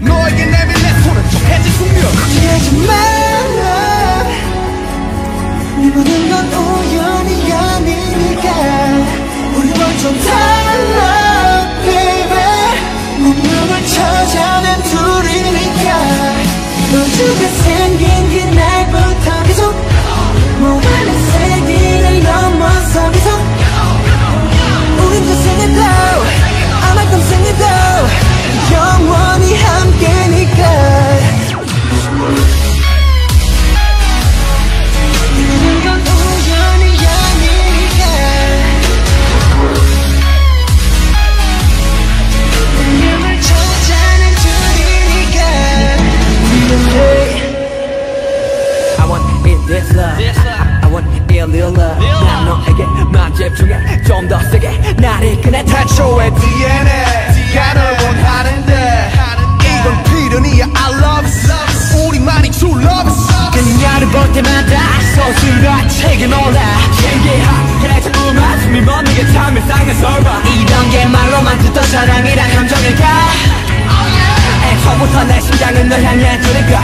너에게 내밀 내 손은 정해진 숙명 하지 마. 네 모든 건 우연이 아니니까 우리 완전 달 this love. I want it real love. 난 너에게만 집중해. 좀 더 세게. 나를 꺼내 태초의 DNA 네가 널 원하는데. 이건 필연이야. I love it. 우리만이 true love it. 그녀를 볼 때마다 서술과 책임 올라. 신기하게 자꾸만 숨이 멎는 게참 일상의 설마 이런 게 말로만 듣던 사랑이란 감정일까? 애초부터 내 심장은 널 향해 두니까